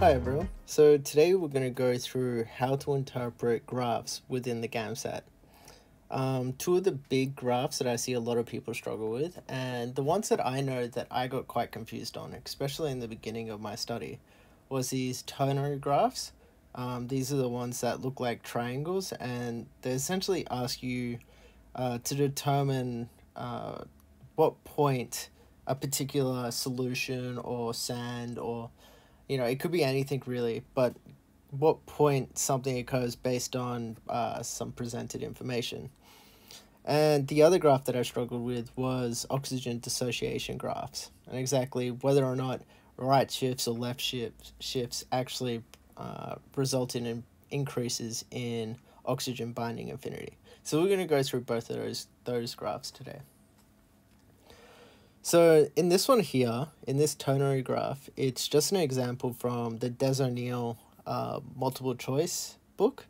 Hi everyone. So today we're going to go through how to interpret graphs within the GAMSAT. Um, two of the big graphs that I see a lot of people struggle with and the ones that I know that I got quite confused on, especially in the beginning of my study, was these ternary graphs. Um, these are the ones that look like triangles and they essentially ask you uh, to determine uh, what point a particular solution or sand or you know, it could be anything really, but what point something occurs based on uh, some presented information. And the other graph that I struggled with was oxygen dissociation graphs, and exactly whether or not right shifts or left shifts, shifts actually uh, result in increases in oxygen binding affinity. So we're going to go through both of those, those graphs today. So in this one here, in this ternary graph, it's just an example from the Des O'Neill uh, multiple choice book.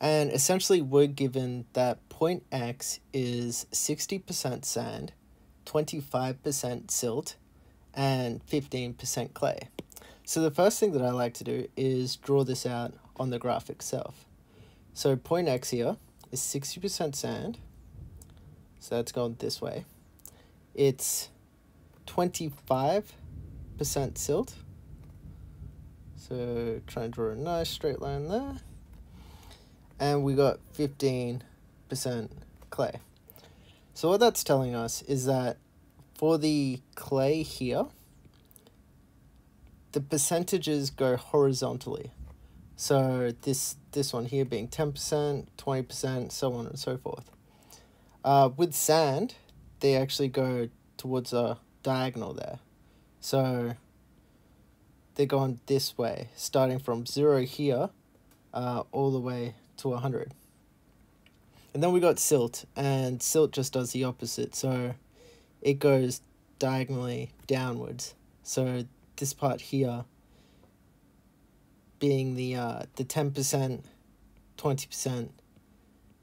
And essentially we're given that point X is 60% sand, 25% silt, and 15% clay. So the first thing that I like to do is draw this out on the graph itself. So point X here is 60% sand, so that's going this way it's 25% silt. So try and draw a nice straight line there. And we got 15% clay. So what that's telling us is that for the clay here, the percentages go horizontally. So this this one here being 10%, 20%, so on and so forth. Uh, with sand, they actually go towards a diagonal there. So they're going this way, starting from 0 here uh, all the way to 100. And then we got silt, and silt just does the opposite. So it goes diagonally downwards. So this part here being the uh, the 10%, 20%,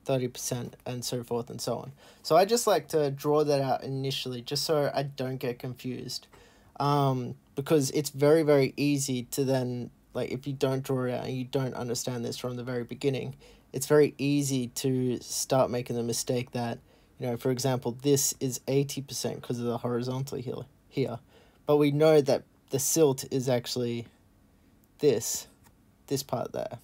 30% and so forth and so on. So I just like to draw that out initially just so I don't get confused. Um, because it's very, very easy to then, like, if you don't draw it out and you don't understand this from the very beginning, it's very easy to start making the mistake that, you know, for example, this is 80% because of the horizontal here, here. But we know that the silt is actually this, this part there.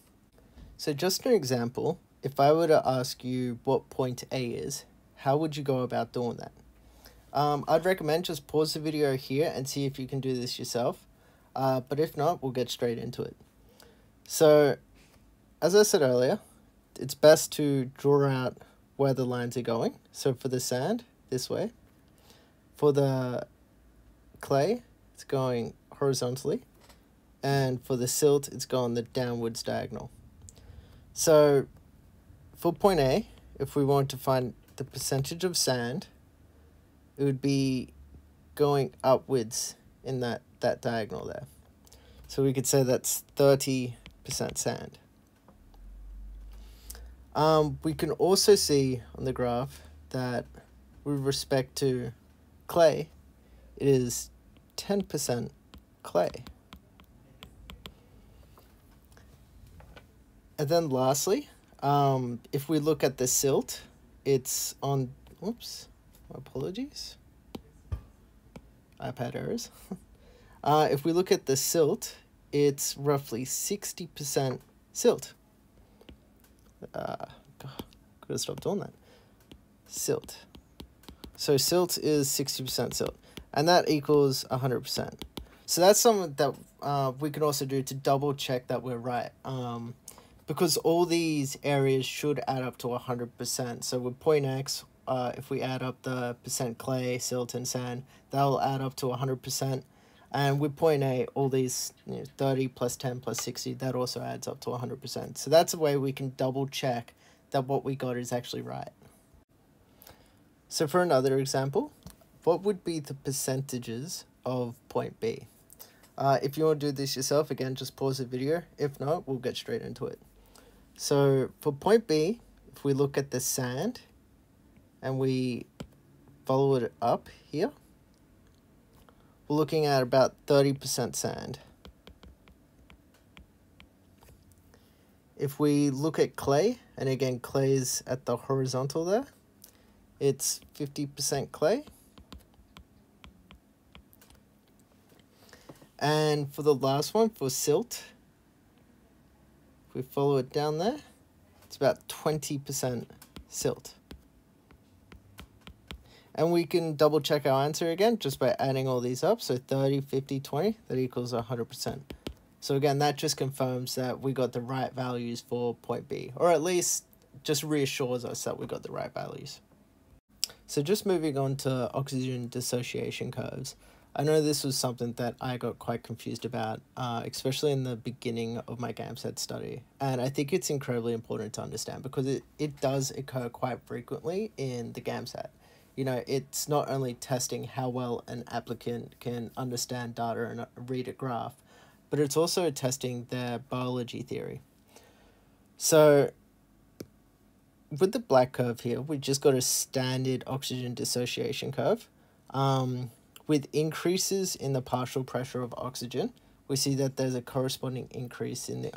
So just an example, if I were to ask you what point A is, how would you go about doing that? Um, I'd recommend just pause the video here and see if you can do this yourself. Uh, but if not, we'll get straight into it. So, as I said earlier, it's best to draw out where the lines are going. So for the sand, this way. For the clay, it's going horizontally. And for the silt, it's going the downwards diagonal. So for point A, if we want to find the percentage of sand, it would be going upwards in that, that diagonal there. So we could say that's 30% sand. Um, we can also see on the graph that with respect to clay, it is 10% clay. And then lastly, um, if we look at the silt, it's on, oops, apologies, iPad errors. uh, if we look at the silt, it's roughly 60% silt. Uh, God, could have stopped doing that. Silt. So silt is 60% silt, and that equals 100%. So that's something that uh, we can also do to double check that we're right. Um, because all these areas should add up to 100%. So with point X, uh, if we add up the percent clay, silt, and sand, that'll add up to 100%. And with point A, all these you know, 30 plus 10 plus 60, that also adds up to 100%. So that's a way we can double check that what we got is actually right. So for another example, what would be the percentages of point B? Uh, if you want to do this yourself, again, just pause the video. If not, we'll get straight into it. So for point B, if we look at the sand and we follow it up here, we're looking at about 30% sand. if we look at clay, and again, clay is at the horizontal there, it's 50% clay. And for the last one, for silt, if we follow it down there, it's about 20% silt. And we can double check our answer again just by adding all these up. So 30, 50, 20, that equals 100%. So again, that just confirms that we got the right values for point B, or at least just reassures us that we got the right values. So just moving on to oxygen dissociation curves. I know this was something that I got quite confused about, uh, especially in the beginning of my GAMSAT study. And I think it's incredibly important to understand because it, it does occur quite frequently in the GAMSAT. You know, it's not only testing how well an applicant can understand data and read a graph, but it's also testing their biology theory. So with the black curve here, we just got a standard oxygen dissociation curve. Um, with increases in the partial pressure of oxygen, we see that there's a corresponding increase in the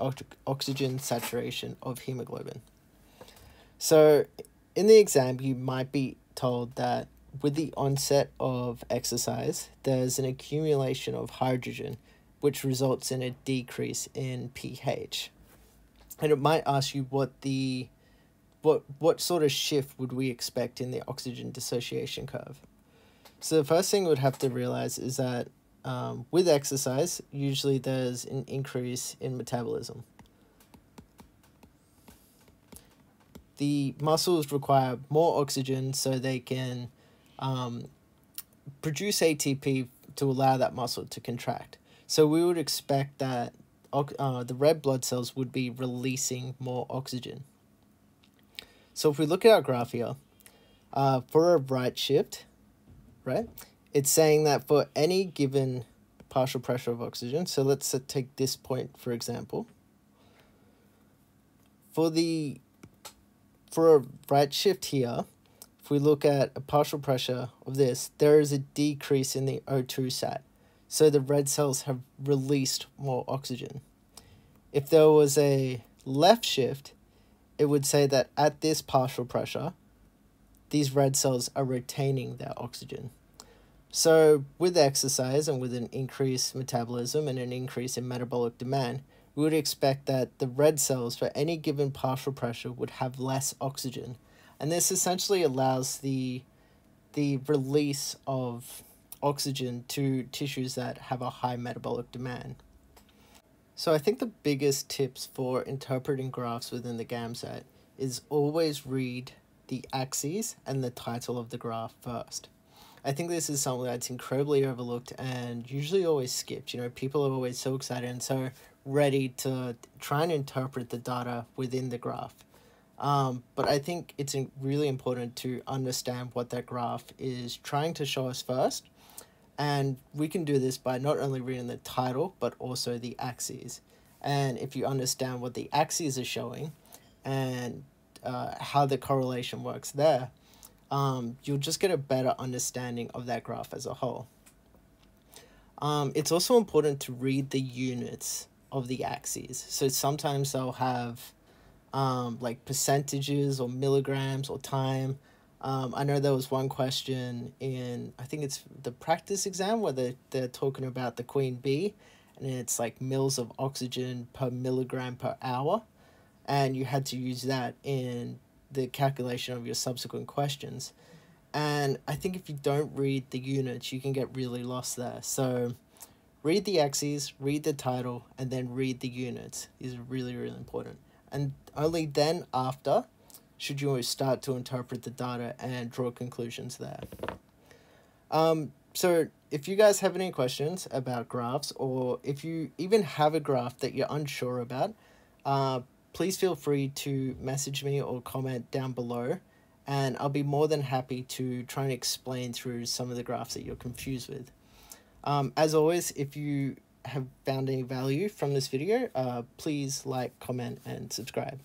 oxygen saturation of hemoglobin. So in the exam, you might be told that with the onset of exercise, there's an accumulation of hydrogen which results in a decrease in pH. And it might ask you what the what what sort of shift would we expect in the oxygen dissociation curve. So the first thing we'd have to realize is that um, with exercise, usually there's an increase in metabolism. The muscles require more oxygen so they can um, produce ATP to allow that muscle to contract. So we would expect that uh, the red blood cells would be releasing more oxygen. So if we look at our graph here, uh, for a right shift, right, it's saying that for any given partial pressure of oxygen, so let's take this point for example, for the for a right shift here, if we look at a partial pressure of this, there is a decrease in the O2 sat. So the red cells have released more oxygen. If there was a left shift, it would say that at this partial pressure, these red cells are retaining their oxygen. So with exercise and with an increased metabolism and an increase in metabolic demand, we would expect that the red cells for any given partial pressure would have less oxygen. And this essentially allows the, the release of oxygen to tissues that have a high metabolic demand. So I think the biggest tips for interpreting graphs within the GAMSAT is always read the axes and the title of the graph first. I think this is something that's incredibly overlooked and usually always skipped. You know, people are always so excited and so ready to try and interpret the data within the graph. Um, but I think it's really important to understand what that graph is trying to show us first and we can do this by not only reading the title, but also the axes. And if you understand what the axes are showing and uh, how the correlation works there, um, you'll just get a better understanding of that graph as a whole. Um, it's also important to read the units of the axes. So sometimes they'll have um, like percentages or milligrams or time. Um, I know there was one question in, I think it's the practice exam where they're, they're talking about the queen bee and it's like mils of oxygen per milligram per hour. And you had to use that in the calculation of your subsequent questions. And I think if you don't read the units, you can get really lost there. So read the axes, read the title, and then read the units. These are really, really important. And only then after should you start to interpret the data and draw conclusions there. Um, so if you guys have any questions about graphs or if you even have a graph that you're unsure about, uh, please feel free to message me or comment down below and I'll be more than happy to try and explain through some of the graphs that you're confused with. Um, as always, if you have found any value from this video, uh, please like, comment, and subscribe.